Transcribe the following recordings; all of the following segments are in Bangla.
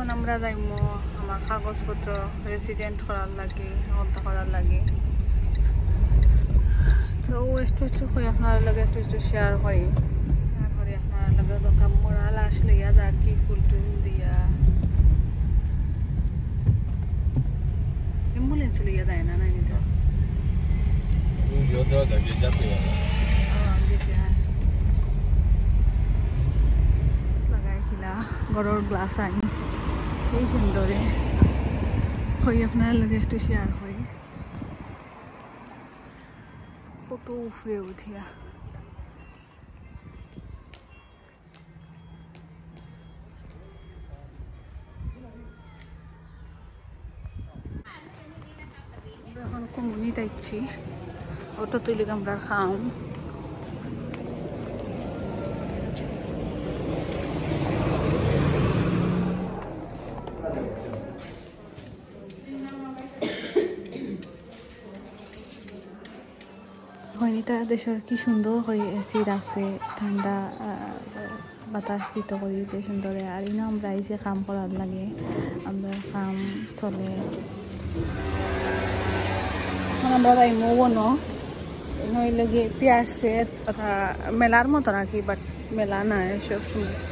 এখন আমরা যাইম আমার কাগজপত্র রেসিডেন্ট করার লাগে হত্যা করার লাগে। তো একটু একটু করে আপনার লগে একটু একটু শেয়ার করি করি আপনার লগে দোকান মোড়া লাশ লইয়া যা কি ফুল টুল দিয়া। অ্যাম্বুলেন্স লইয়া যায় না নাই তো ঘরের গ্লাস আনি এই সুন্দরে। হই আপনার লগে একটু শেয়ার করি কত উফরে উঠিয়া। এখন কমুনি যাচ্ছি অটো তুলি আমরা খাম। হয়নিতা দেশের কি সুন্দর হয়ে এসি রাখছে, ঠান্ডা বাতাস দিত করি যে সুন্দরে। আর ইনো আমরা এসে কাম করার লাগে, আমরা কাম চলে। আমরা তাই বনো নইলে গিয়ে পিয়ার সেট তথা মেলার মতো রাখি বাট মেলা না সব সময়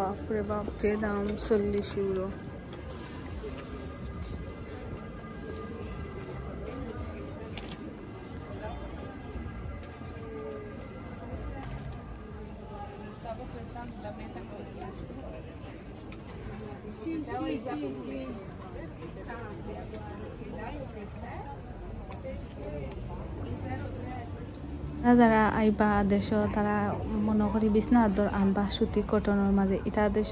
বাপরে বাপ যে দাম চল্লিশ ইউরো তারা যারা আইবা দেশ তারা মনে করি বিছনা আদর আনবা সুতি কটনের মাঝে ইটা দেশ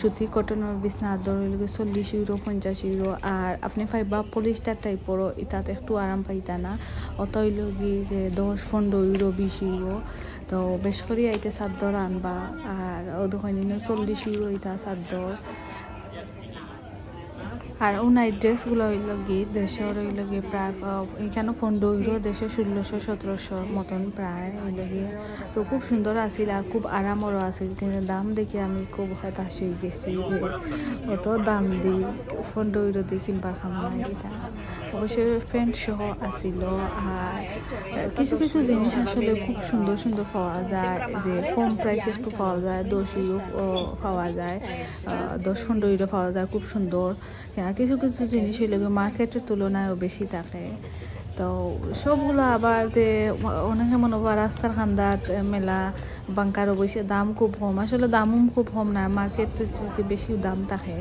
সুতি কটনের বিছনা আদর হইলে চল্লিশ ইউরো পঞ্চাশ ইউরো আর আপনি পাইবা পলিস্টার টাইপরও ইটাত একটু আরাম পাইতা না। অত হইল কি যে দশ পনেরো ইউরো বিশ ইউরো তো বেশ করি আইতে চাদর আনবা। আর ও দোকান চল্লিশ ইউরো ইটা চাদর আর ওনার ড্রেসগুলো হইল গিয়ে দেশের হইল গিয়ে প্রায় এখানে পনেরো ইউরো দেশে ষোলোশো, সতেরোশো মতন প্রায় হইল গিয়ে। তো খুব সুন্দর আছিল আর খুব আরামরও আছিল। কিন্তু দাম দেখে আমি খুব হতাশ হয়ে গেছি যে অত দাম দি পনেরো ইউরো দিয়ে কিনবার খামো না। এটা অবশ্যই ফ্রেন্ড সহ আছিল আর কিছু কিছু জিনিস আসলে খুব সুন্দর সুন্দর পাওয়া যায়। যে কম প্রাইসে একটু পাওয়া যায়, দশ ইউরো পাওয়া যায় দশ পনেরো ইউরো পাওয়া যায়, খুব সুন্দর। আর কিছু কিছু জিনিস হইলে মার্কেটের তুলনায়ও বেশি থাকে। তো সবগুলো আবার যে, অনেকে মনে কর রাস্তার খান্দাত মেলা বাঙ্কার অবশ্যই দাম খুব কম। আসলে দামও খুব কম না মার্কেট বেশি দাম থাকে।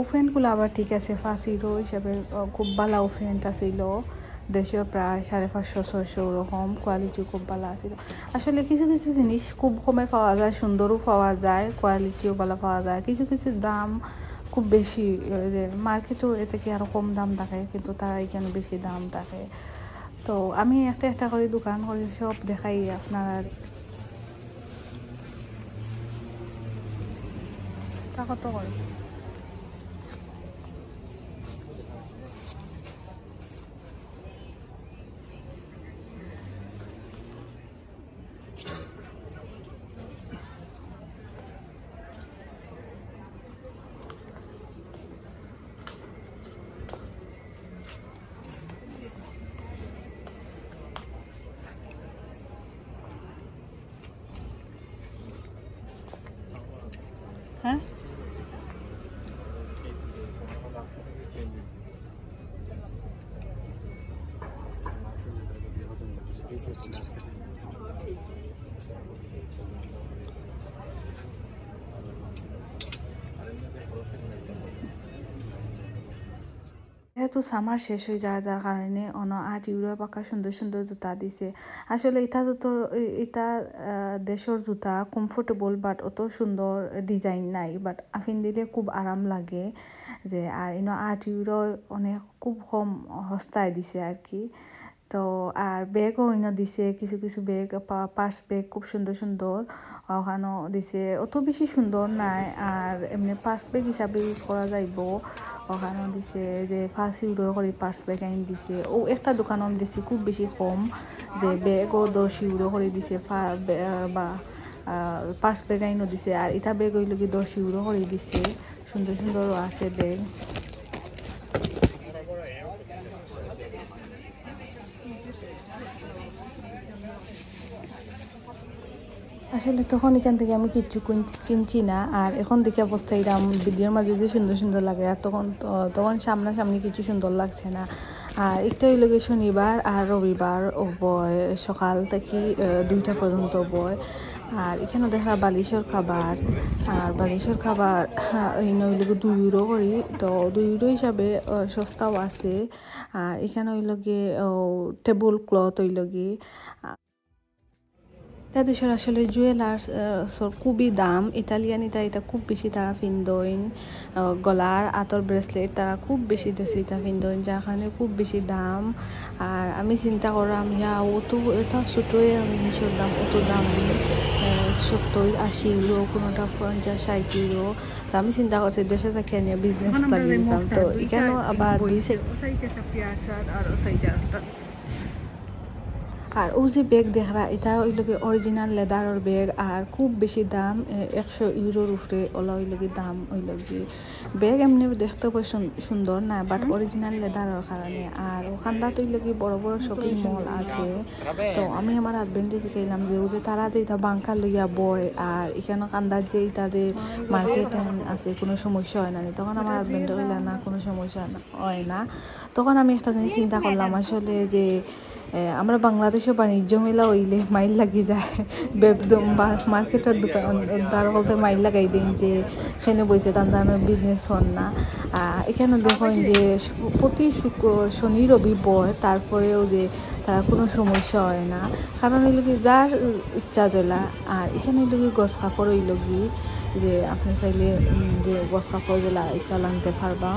ওফেনগুলো আবার ঠিক আছে, ফার্স্ট হিসাবে খুব ভালো ওফেন্ট আছিল দেশীয় প্রায় সাড়ে পাঁচশো, ছয়শো ওরকম কোয়ালিটি খুব ভালো আছিল আসলে কিছু কিছু জিনিস খুব কমে পাওয়া যায়, সুন্দরও পাওয়া যায় কোয়ালিটিও ভালো পাওয়া যায়। কিছু কিছু দাম খুব বেশি মার্কেটেও এ থেকে আরও কম দাম থাকে, কিন্তু তারা এখানে বেশি দাম থাকে? তো আমি একটা একটা করে দোকান, করে সব দেখাই আপনারা। কত করে? যেহেতু সামার শেষ হয়ে যায় যার কারণে অন আট ইউরো পাকা সুন্দর সুন্দর জুতা দিছে। আসলে এটা জুতো এটা দেশের জুতা কমফোর্টেবল বাট অত সুন্দর ডিজাইন নাই। বাট আফিন দিলে খুব আরাম লাগে যে, আর ইনো আট ইউরো অনেক খুব কম সস্তায় দিছে আর কি। তো, আর ব্যাগও অন্য দিছে, কিছু কিছু ব্যাগ পার্স ব্যাগ খুব সুন্দর সুন্দর ওখানেও দিছে। অত বেশি সুন্দর নাই, আর এমনি পার্স ব্যাগ হিসাবে ইউজ করা যাইব। ওখানেও দিছে যে পাঁচ ইউরো করে পার্স ব্যাগ আইন দিছে। ও, একটা দোকানত দিছে খুব বেশি কম, যে ব্যাগও দশ ইউরো করে দিছে বা পার্স ব্যাগ আইনও দিছে। আর এটা ব্যাগ হইল কি দশ ইউরো করে দিছে। সুন্দর, সুন্দরও আছে ব্যাগ। আসলে তখন এখান থেকে আমি কিচ্ছু কিনছি না। আর এখন দেখে অবস্থা এরকম ভিডিওর মাঝে যে সুন্দর সুন্দর লাগে, আর তখন তখন সামনাসামনি কিছু সুন্দর লাগছে না। আর একটা হইল শনিবার আর রবিবার, ও বয়, সকাল থেকে দুইটা পর্যন্ত বয়। আর এখানে দেখা বালিশের খাবার, আর বালিশের খাবার এই নইল দুই ইউরো করি। তো দুই ইউরো হিসাবে সস্তাও আছে। আর এখানে হইল গিয়ে টেবুল ক্লথ হইল গিয়ে তা দেশের আসলে জুয়েলার্স খুবই দাম। ইতালিয়ান ইতা এটা খুব বেশি তারা ফিন্দইন গলার আতর ব্রেসলেট তারা খুব বেশি দেশে এটা ফিন্দইন যার কারণে খুব বেশি দাম। আর আমি চিন্তা করলাম ইয়া অত এটা ছোটোই জিনিসের দাম অত দাম সত্তর আশি ইউরো কোনোটা পঞ্চাশ ষাট ইউরো। তো আমি চিন্তা করছি দেশে থাকি নিয়ে বিজনেস লাগিয়ে তো এখানেও আবার দুই আর ও যে ব্যাগ দেখরা, এটা ওই লগে অরিজিনাল লেদারের ব্যাগ আর খুব বেশি দাম একশো ইউরোর উপরে ওলা ওই লগে দাম ওই লগে ব্যাগ এমনি দেখতে পাই সুন্দর না বাট অরিজিনাল লেদারের কারণে আর ওখানটা তো লগে বড় বড় শপিং মল আছে। তো আমি আমার হাজবেন্ডে দেখাইলাম যে, ও যে তারা যে এটা বাঙ্কা লইয়া বয়, আর এখানে কান্দার যে তাদের মার্কেট আছে, কোনো সমস্যা হয় না তখন আমার হাজবেন্ডে কইলা, না, কোনো সমস্যা হয় না। তখন আমি একটা জিনিস চিন্তা করলাম, আসলে যে আমরা বাংলাদেশে বাণিজ্য মেলা হইলে মাইল লাগি যায়। মার্কেটের দোকান, তার বলতে মাইল লাগাই দিন যে এখানে বইছে তার দানো বিজনেস হন না। এখানে দেখুন যে প্রতি শনি রবি বয় তারপরেও যে তার কোনো সমস্যা হয় না। কারণ এই লোক যার ইচ্ছা জেলা, আর এখানে লোক গছ কাপড় ওই লগি যে আপনি চাইলে যে গছ কাপড় জেলা ইচ্ছা লানতে পারবা।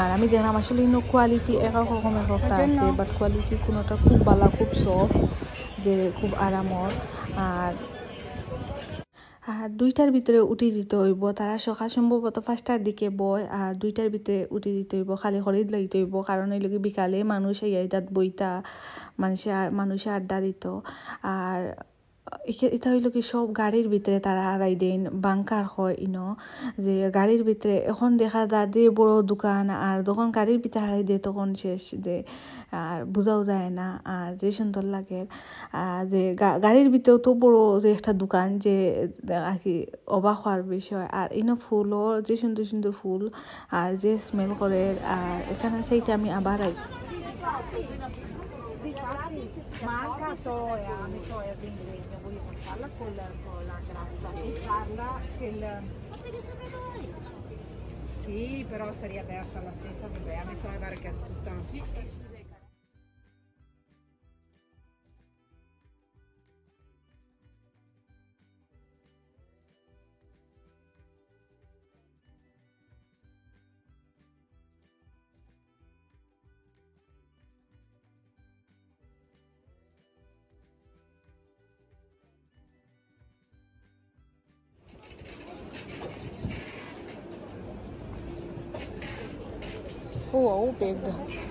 আর আমি দেখলাম আসলে ইনো কোয়ালিটি এক এক রকম এক একটা আছে বাট কোয়ালিটি কোনোটা খুব ভালো খুব সফট যে খুব আরামর। আর আর দুইটার ভিতরে উঠি দিতে হইব। তারা সকাল সম্ভবত পাঁচটার দিকে বয় আর দুইটার ভিতরে উঠি দিতে হইব খালি খরিদ লাগিতে হইব কারণ এই লোকে বিকালে মানুষ এই তাত বইতা মানুষে আর মানুষে আড্ডা দিত। আর এটা হইল কি সব গাড়ির ভিতরে তারা হারাই দেন বাংকার হয় ইনো যে গাড়ির ভিতরে এখন দেখা যায় যে বড় দোকান আর যখন গাড়ির ভিতরে হারাই দেয় তখন শেষ যে আর বোঝাও যায় না আর যে সুন্দর লাগে যে গাড়ির ভিতরেও তো বড় যে একটা দোকান যে আর কি অবাক হওয়ার বিষয় আর ইনো ফুলও যে সুন্দর সুন্দর ফুল আর যে স্মেল করে আর এখানে সেইটা আমি আবার infatti manca Toe, Ame Toe Ringregno, vogliamo farla con la grassa. E farla del... Ma vedi! Sì, però sarebbe la stessa, perché Ame Toe pare che è tutta... Sì. Tipo, voou o Pedro.